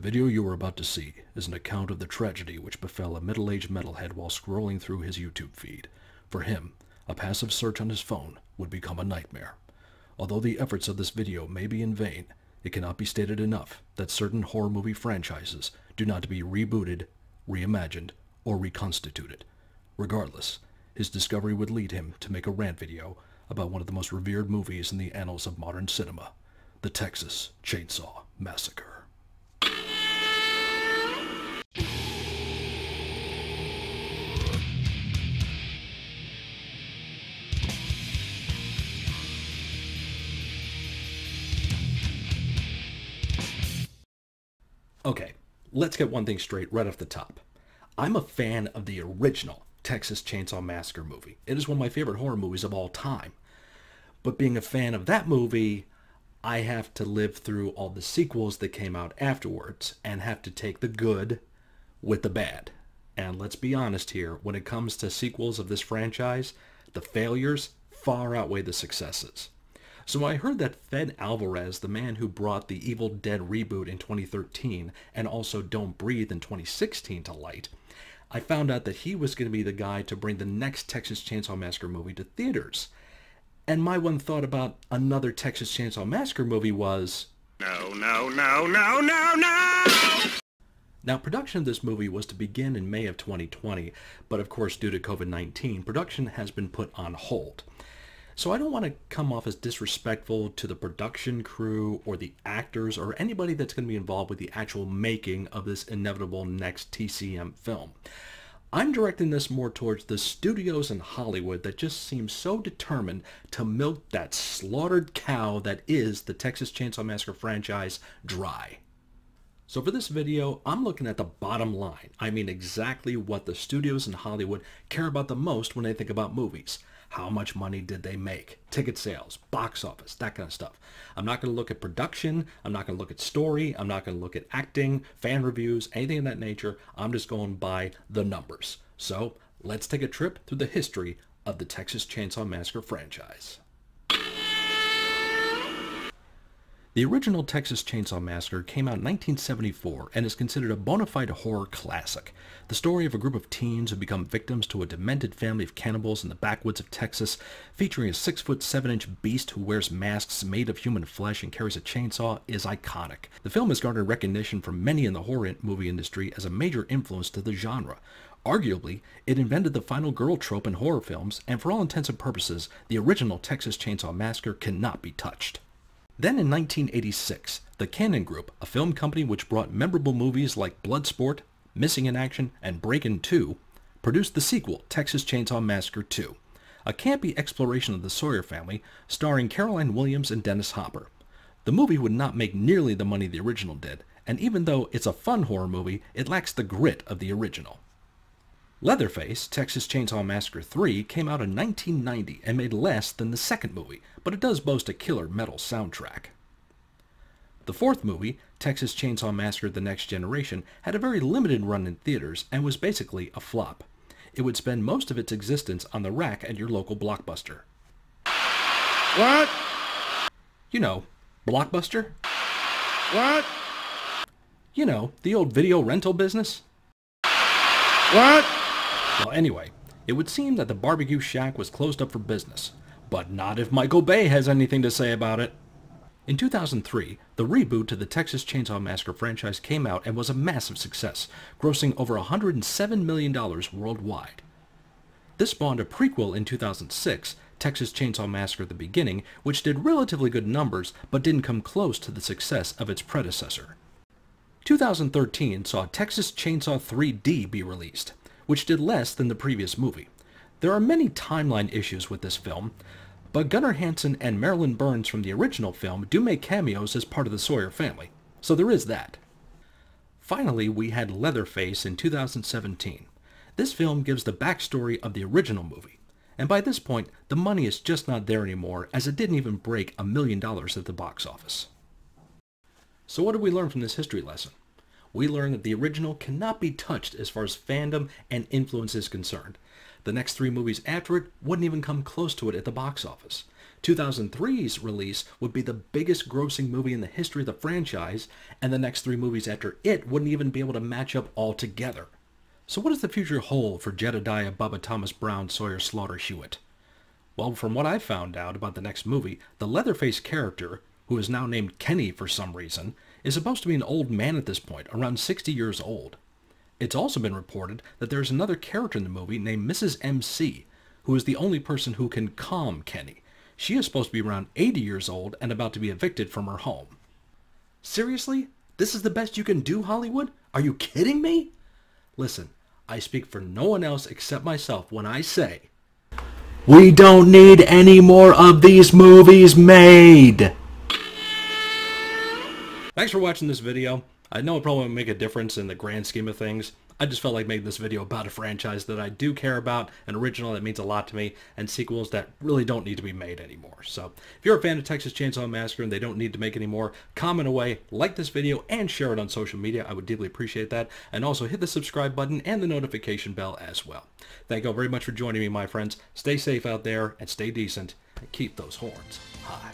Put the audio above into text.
video you are about to see is an account of the tragedy which befell a middle-aged metalhead while scrolling through his YouTube feed. For him, a passive search on his phone would become a nightmare. Although the efforts of this video may be in vain, it cannot be stated enough that certain horror movie franchises do not be rebooted, reimagined, or reconstituted. Regardless, his discovery would lead him to make a rant video about one of the most revered movies in the annals of modern cinema, the Texas Chainsaw Massacre. Okay, let's get one thing straight right off the top. I'm a fan of the original Texas Chainsaw Massacre movie. It is one of my favorite horror movies of all time. But being a fan of that movie, I have to live through all the sequels that came out afterwards and have to take the good with the bad. And let's be honest here, when it comes to sequels of this franchise, the failures far outweigh the successes. So I heard that Fede Alvarez, the man who brought the Evil Dead reboot in 2013 and also Don't Breathe in 2016 to light, I found out that he was going to be the guy to bring the next Texas Chainsaw Massacre movie to theaters. And my one thought about another Texas Chainsaw Massacre movie was... No, no, no, no, no, no! Now, production of this movie was to begin in May of 2020, but of course, due to COVID-19, production has been put on hold. So I don't want to come off as disrespectful to the production crew or the actors or anybody that's going to be involved with the actual making of this inevitable next TCM film. I'm directing this more towards the studios in Hollywood that just seem so determined to milk that slaughtered cow that is the Texas Chainsaw Massacre franchise dry. So for this video, I'm looking at the bottom line. I mean exactly what the studios in Hollywood care about the most when they think about movies. How much money did they make? Ticket sales, box office, that kind of stuff. I'm not going to look at production. I'm not going to look at story. I'm not going to look at acting, fan reviews, anything of that nature. I'm just going by the numbers. So let's take a trip through the history of the Texas Chainsaw Massacre franchise. The original Texas Chainsaw Massacre came out in 1974 and is considered a bona fide horror classic. The story of a group of teens who become victims to a demented family of cannibals in the backwoods of Texas, featuring a 6 foot 7 inch beast who wears masks made of human flesh and carries a chainsaw, is iconic. The film has garnered recognition from many in the horror movie industry as a major influence to the genre. Arguably, it invented the final girl trope in horror films, and for all intents and purposes, the original Texas Chainsaw Massacre cannot be touched. Then in 1986, the Cannon Group, a film company which brought memorable movies like Bloodsport, Missing in Action, and Breakin' 2, produced the sequel, Texas Chainsaw Massacre 2, a campy exploration of the Sawyer family starring Caroline Williams and Dennis Hopper. The movie would not make nearly the money the original did, and even though it's a fun horror movie, it lacks the grit of the original. Leatherface, Texas Chainsaw Massacre 3, came out in 1990 and made less than the second movie, but it does boast a killer metal soundtrack. The fourth movie, Texas Chainsaw Massacre The Next Generation, had a very limited run in theaters and was basically a flop. It would spend most of its existence on the rack at your local Blockbuster. What? You know, Blockbuster? What? You know, the old video rental business? What? Well, anyway, it would seem that the barbecue shack was closed up for business, but not if Michael Bay has anything to say about it. In 2003, the reboot to the Texas Chainsaw Massacre franchise came out and was a massive success, grossing over $107 million worldwide. This spawned a prequel in 2006, Texas Chainsaw Massacre The Beginning, which did relatively good numbers but didn't come close to the success of its predecessor. 2013 saw Texas Chainsaw 3D be released which did less than the previous movie. There are many timeline issues with this film, but Gunnar Hansen and Marilyn Burns from the original film do make cameos as part of the Sawyer family, so there is that. Finally, we had Leatherface in 2017. This film gives the backstory of the original movie, and by this point, the money is just not there anymore as it didn't even break a million dollars at the box office. So what did we learn from this history lesson? We learn that the original cannot be touched as far as fandom and influence is concerned. The next three movies after it wouldn't even come close to it at the box office. 2003's release would be the biggest grossing movie in the history of the franchise, and the next three movies after it wouldn't even be able to match up altogether. So what does the future hold for Jedediah Bubba Thomas Brown Sawyer Slaughter Hewitt? Well, from what I found out about the next movie, the Leatherface character, who is now named Kenny for some reason, is supposed to be an old man at this point, around 60 years old. It's also been reported that there's another character in the movie named Mrs. MC, who is the only person who can calm Kenny. She is supposed to be around 80 years old and about to be evicted from her home. Seriously? This is the best you can do, Hollywood? Are you kidding me? Listen, I speak for no one else except myself when I say, we don't need any more of these movies made. Thanks for watching this video. I know it probably won't make a difference in the grand scheme of things. I just felt like making this video about a franchise that I do care about, an original that means a lot to me, and sequels that really don't need to be made anymore. So if you're a fan of Texas Chainsaw Massacre and they don't need to make any more, comment away, like this video, and share it on social media. I would deeply appreciate that. And also hit the subscribe button and the notification bell as well. Thank you all very much for joining me, my friends. Stay safe out there and stay decent and keep those horns high.